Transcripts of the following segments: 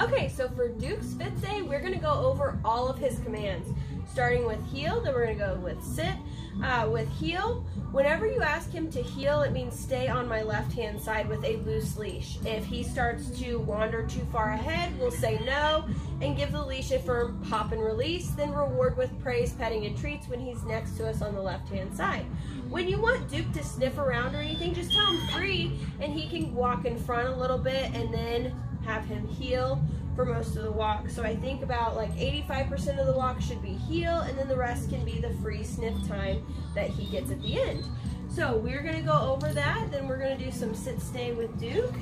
Okay, so for Duke's Fit Day, we're gonna go over all of his commands. Starting with heel, then we're gonna go with sit. Uh, with heel, whenever you ask him to heel, it means stay on my left hand side with a loose leash. If he starts to wander too far ahead, we'll say no and give the leash a firm pop and release, then reward with praise, petting, and treats when he's next to us on the left hand side. When you want Duke to sniff around or anything, just tell him free and he can walk in front a little bit and then have him heel for most of the walk. So I think about like 85% of the walk should be heel and then the rest can be the free sniff time that he gets at the end. So we're gonna go over that, then we're gonna do some sit stay with Duke.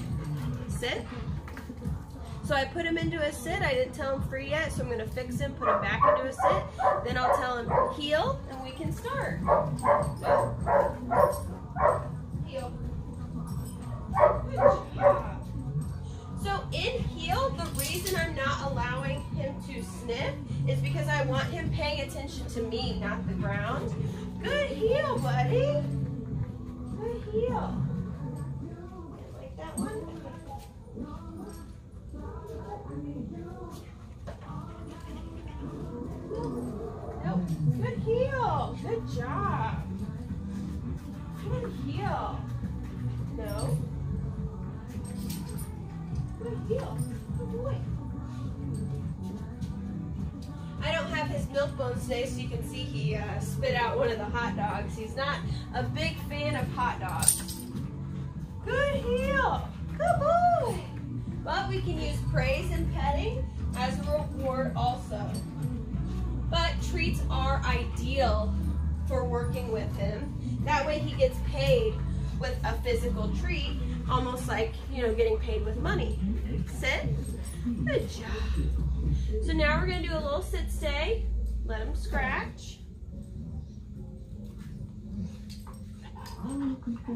Sit. So I put him into a sit, I didn't tell him free yet, so I'm gonna fix him, put him back into a sit, then I'll tell him heel, and we can start. Heel. I want him paying attention to me, not the ground. Good heel, buddy. Good heel. Like that one? Nope. Good heel. Good job. His milk bones today, so you can see he uh, spit out one of the hot dogs. He's not a big fan of hot dogs. Good heel. Good boy. But we can use praise and petting as a reward also. But treats are ideal for working with him. That way he gets paid with a physical treat, almost like, you know, getting paid with money. Sit. Good job. So now we're gonna do a little sit stay. Let him scratch.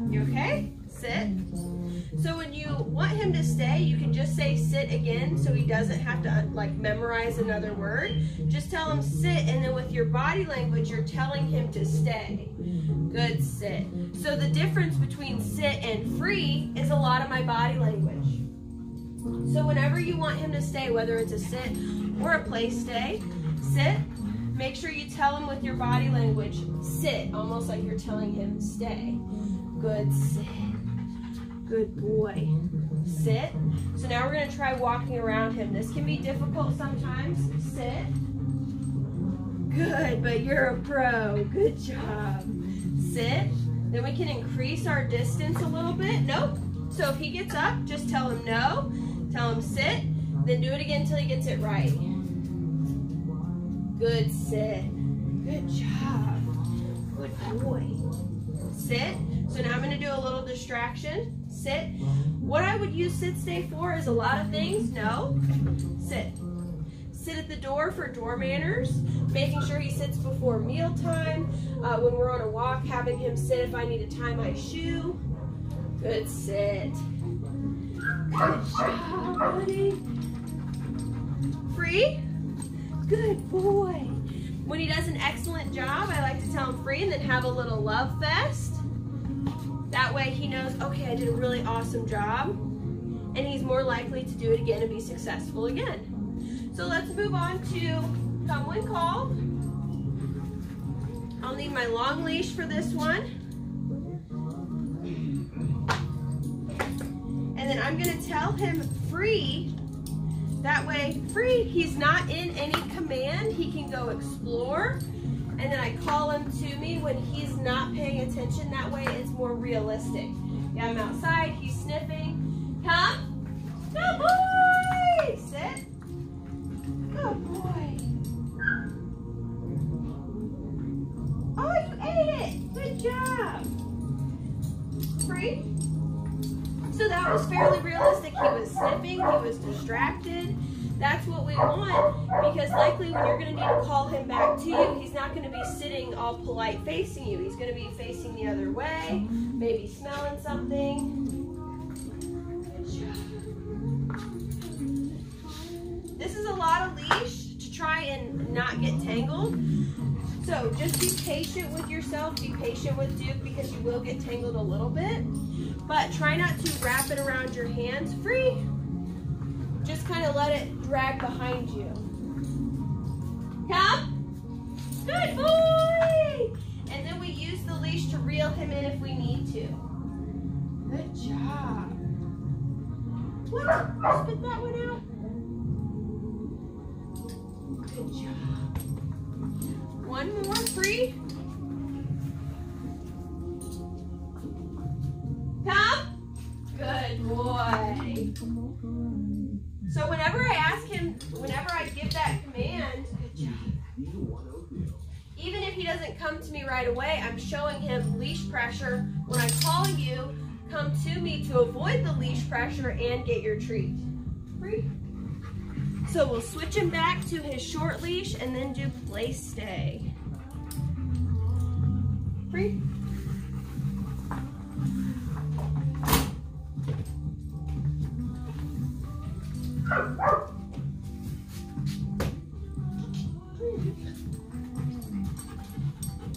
You okay? Sit. So when you want him to stay, you can just say sit again so he doesn't have to uh, like memorize another word. Just tell him sit and then with your body language, you're telling him to stay. Good sit. So the difference between sit and free is a lot of my body language. So whenever you want him to stay, whether it's a sit or a place stay, sit, make sure you tell him with your body language, sit, almost like you're telling him stay. Good sit. Good boy. Sit. So now we're gonna try walking around him. This can be difficult sometimes. Sit. Good, but you're a pro. Good job. Sit. Then we can increase our distance a little bit. Nope. So if he gets up, just tell him no. Tell him sit. Then do it again until he gets it right. Good sit. Good job. Good boy. Sit. So now I'm going to do a little distraction. Sit. What I would use sit stay for is a lot of things. No. Sit. Sit at the door for door manners, making sure he sits before mealtime. Uh, when we're on a walk, having him sit if I need to tie my shoe. Good sit. Good job, buddy. Free? Good boy. When he does an excellent job, I like to tell him free and then have a little love fest. That way he knows, okay, I did a really awesome job. And he's more likely to do it again and be successful again. So let's move on to come when called. I'll need my long leash for this one. And then I'm gonna tell him free that way, free, he's not in any command. He can go explore. And then I call him to me when he's not paying attention. That way it's more realistic. Yeah, I'm outside, he's sniffing. Come. Good boy. Sit. Good boy. Oh, you ate it. Good job. Free. So that was fairly realistic. Sniffing, he was distracted. That's what we want because likely when you're going to need to call him back to you, he's not going to be sitting all polite facing you. He's going to be facing the other way, maybe smelling something. This is a lot of leash to try and not get tangled. So just be patient with yourself, be patient with Duke because you will get tangled a little bit. But try not to wrap it around your hands. Free. just kind of let it drag behind you. Come. Good boy. And then we use the leash to reel him in if we need to. Good job. What? Spit that one out. Good job. One more, free. Come. Good boy. So whenever I ask him, whenever I give that command, even if he doesn't come to me right away, I'm showing him leash pressure. When I call you, come to me to avoid the leash pressure and get your treat. Free. So we'll switch him back to his short leash and then do place stay. Free.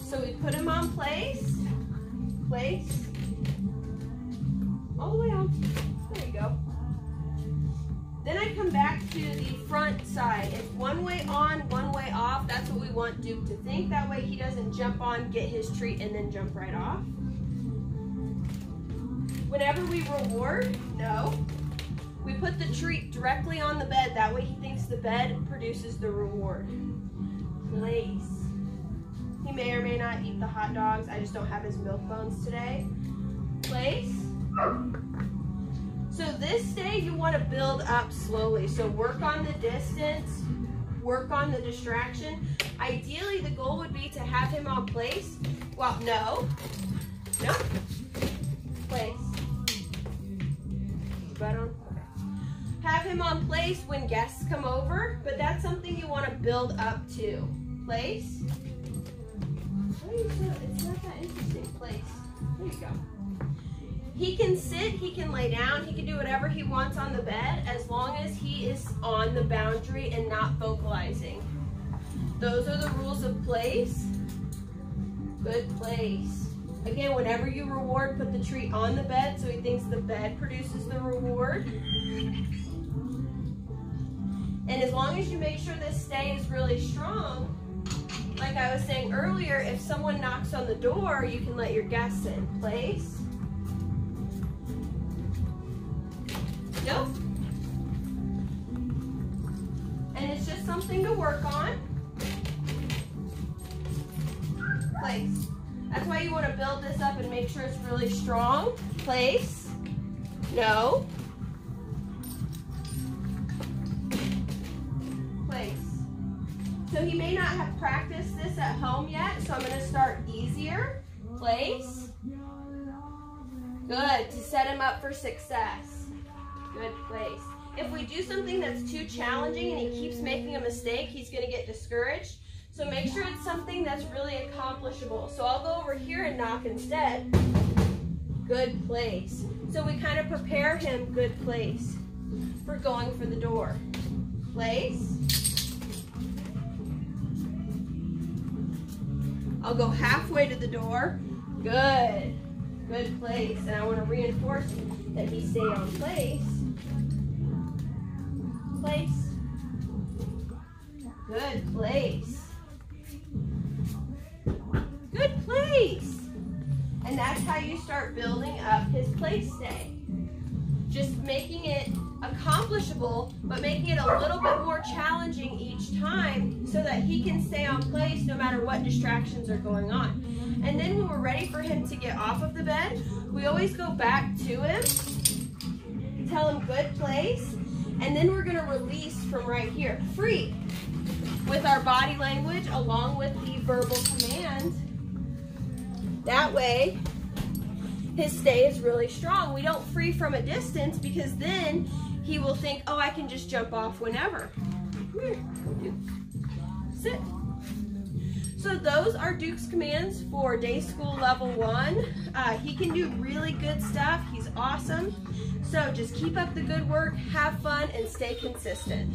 So we put him on place, place, all the way Then I come back to the front side. It's one way on, one way off. That's what we want Duke to think. That way he doesn't jump on, get his treat, and then jump right off. Whenever we reward, no. We put the treat directly on the bed. That way he thinks the bed produces the reward. Place. He may or may not eat the hot dogs. I just don't have his milk bones today. Place. So this day you want to build up slowly. So work on the distance, work on the distraction. Ideally, the goal would be to have him on place. Well, no. No. Place. Better. Okay. Have him on place when guests come over, but that's something you want to build up to. Place. It's not that interesting. Place. There you go. He can sit, he can lay down, he can do whatever he wants on the bed as long as he is on the boundary and not vocalizing. Those are the rules of place. Good place. Again, whenever you reward, put the treat on the bed so he thinks the bed produces the reward. And as long as you make sure this stay is really strong, like I was saying earlier, if someone knocks on the door, you can let your guests in. Place. And it's just something to work on. Place. That's why you want to build this up and make sure it's really strong. Place. No. Place. So he may not have practiced this at home yet, so I'm going to start easier. Place. Good, to set him up for success. Good place. If we do something that's too challenging and he keeps making a mistake, he's going to get discouraged. So make sure it's something that's really accomplishable. So I'll go over here and knock instead. Good place. So we kind of prepare him good place for going for the door. Place. I'll go halfway to the door. Good. Good place. And I want to reinforce that he stay on place. Place. Good place. Good place. And that's how you start building up his place stay. Just making it accomplishable, but making it a little bit more challenging each time so that he can stay on place no matter what distractions are going on. And then when we're ready for him to get off of the bed, we always go back to him, tell him good place, and then we're gonna release from right here, free, with our body language along with the verbal command. That way, his stay is really strong. We don't free from a distance because then he will think, oh, I can just jump off whenever. Here, sit. Those are Duke's commands for day school level one. Uh, he can do really good stuff. He's awesome. So just keep up the good work, have fun, and stay consistent.